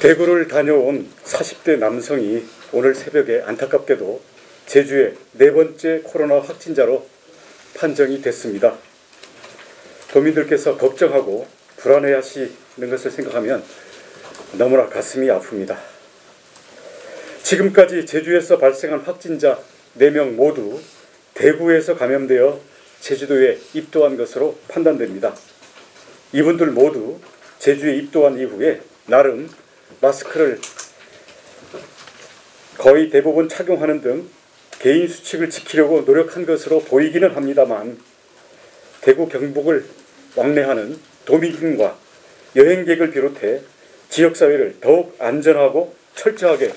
대구를 다녀온 40대 남성이 오늘 새벽에 안타깝게도 제주의 네 번째 코로나 확진자로 판정이 됐습니다. 도민들께서 걱정하고 불안해 하시는 것을 생각하면 너무나 가슴이 아픕니다. 지금까지 제주에서 발생한 확진자 4명 모두 대구에서 감염되어 제주도에 입도한 것으로 판단됩니다. 이분들 모두 제주에 입도한 이후에 나름 마스크를 거의 대부분 착용하는 등 개인 수칙을 지키려고 노력한 것으로 보이기는 합니다만 대구 경북을 왕래하는 도민과 여행객을 비롯해 지역사회를 더욱 안전하고 철저하게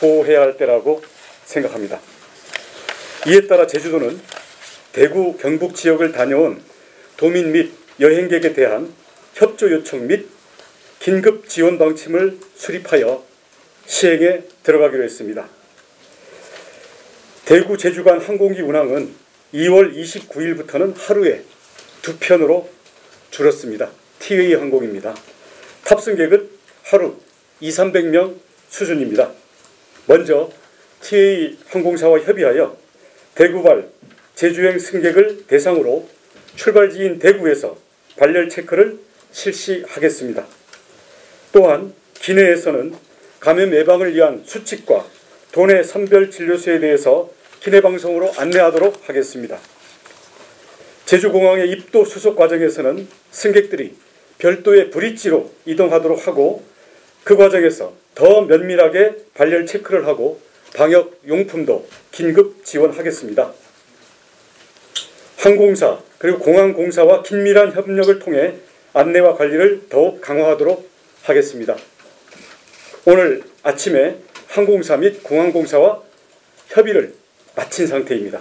보호해야 할 때라고 생각합니다. 이에 따라 제주도는 대구 경북 지역을 다녀온 도민 및 여행객에 대한 협조 요청 및 긴급 지원 방침을 수립하여 시행에 들어가기로 했습니다. 대구 제주 간 항공기 운항은 2월 29일부터는 하루에 두 편으로 줄었습니다. TA 항공입니다. 탑승객은 하루 2, 300명 수준입니다. 먼저 TA 항공사와 협의하여 대구발 제주행 승객을 대상으로 출발지인 대구에서 발열 체크를 실시하겠습니다. 또한 기내에서는 감염 예방을 위한 수칙과 도내 선별 진료소에 대해서 기내 방송으로 안내하도록 하겠습니다. 제주공항의 입도 수속 과정에서는 승객들이 별도의 브릿지로 이동하도록 하고 그 과정에서 더 면밀하게 발열 체크를 하고 방역 용품도 긴급 지원하겠습니다. 항공사 그리고 공항공사와 긴밀한 협력을 통해 안내와 관리를 더욱 강화하도록 하겠습니다. 오늘 아침에 항공사 및 공항공사와 협의를 마친 상태입니다.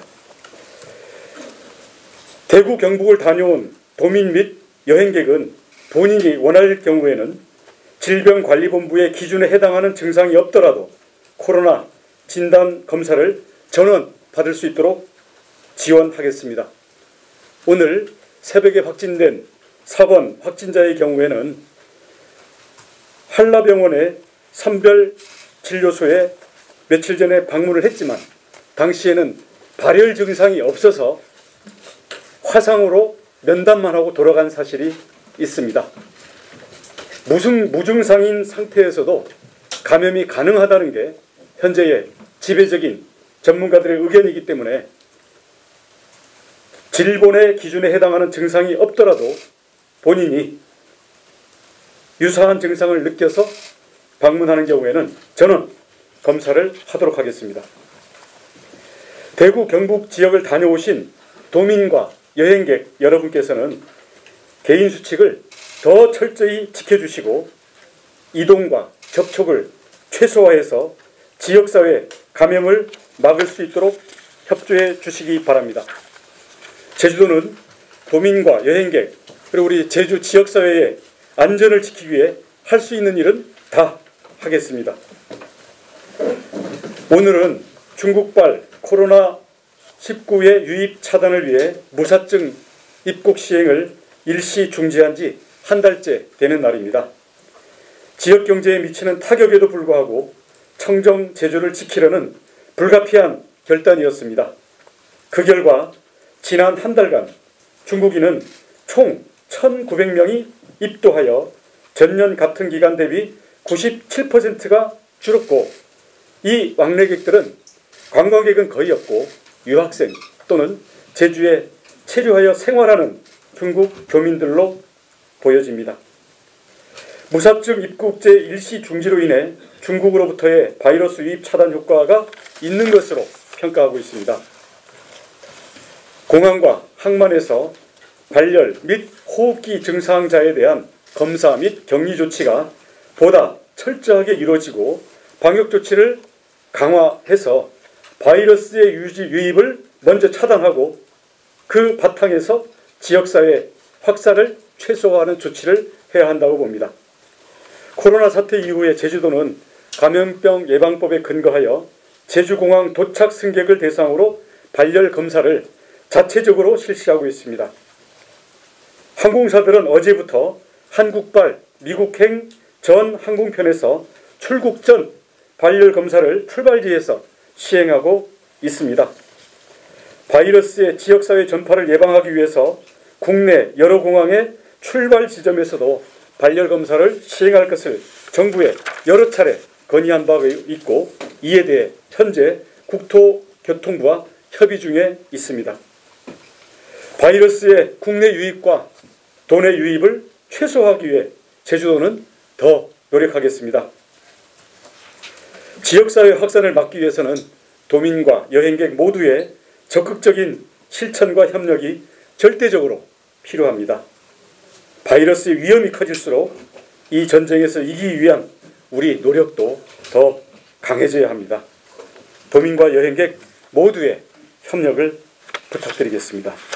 대구 경북을 다녀온 도민 및 여행객은 본인이 원할 경우에는 질병관리본부의 기준에 해당하는 증상이 없더라도 코로나 진단 검사를 전원 받을 수 있도록 지원하겠습니다. 오늘 새벽에 확진된 4번 확진자의 경우에는 한라병원의 선별 진료소에 며칠 전에 방문을 했지만 당시에는 발열 증상이 없어서 화상으로 면담만 하고 돌아간 사실이 있습니다. 무증, 무증상인 상태에서도 감염이 가능하다는 게 현재의 지배적인 전문가들의 의견이기 때문에 질본의 기준에 해당하는 증상이 없더라도 본인이 유사한 증상을 느껴서 방문하는 경우에는 저는 검사를 하도록 하겠습니다. 대구 경북 지역을 다녀오신 도민과 여행객 여러분께서는 개인 수칙을 더 철저히 지켜주시고 이동과 접촉을 최소화해서 지역사회 감염을 막을 수 있도록 협조해 주시기 바랍니다. 제주도는 도민과 여행객 그리고 우리 제주 지역사회의 안전을 지키기 위해 할 수 있는 일은 다 하겠습니다. 오늘은 중국발 코로나19의 유입 차단을 위해 무사증 입국 시행을 일시 중지한 지 한 달째 되는 날입니다. 지역 경제에 미치는 타격에도 불구하고 청정 제조를 지키려는 불가피한 결단이었습니다. 그 결과 지난 한 달간 중국인은 총 1,900명이 입도하여 전년 같은 기간 대비 97%가 줄었고 이 왕래객들은 관광객은 거의 없고 유학생 또는 제주에 체류하여 생활하는 중국 교민들로 보여집니다. 무사증 입국제 일시 중지로 인해 중국으로부터의 바이러스 유입 차단 효과가 있는 것으로 평가하고 있습니다. 공항과 항만에서 발열 및 호흡기 증상자에 대한 검사 및 격리 조치가 보다 철저하게 이루어지고 방역 조치를 강화해서 바이러스의 유지, 유입을 먼저 차단하고 그 바탕에서 지역사회 확산을 최소화하는 조치를 해야 한다고 봅니다. 코로나 사태 이후에 제주도는 감염병 예방법에 근거하여 제주공항 도착 승객을 대상으로 발열 검사를 자체적으로 실시하고 있습니다. 항공사들은 어제부터 한국발 미국행 전 항공편에서 출국 전 발열 검사를 출발지에서 시행하고 있습니다. 바이러스의 지역사회 전파를 예방하기 위해서 국내 여러 공항의 출발 지점에서도 발열 검사를 시행할 것을 정부에 여러 차례 건의한 바가 있고 이에 대해 현재 국토교통부와 협의 중에 있습니다. 바이러스의 국내 유입과 도내 유입을 최소화하기 위해 제주도는 더 노력하겠습니다. 지역사회 확산을 막기 위해서는 도민과 여행객 모두의 적극적인 실천과 협력이 절대적으로 필요합니다. 바이러스의 위험이 커질수록 이 전쟁에서 이기기 위한 우리 노력도 더 강해져야 합니다. 도민과 여행객 모두의 협력을 부탁드리겠습니다.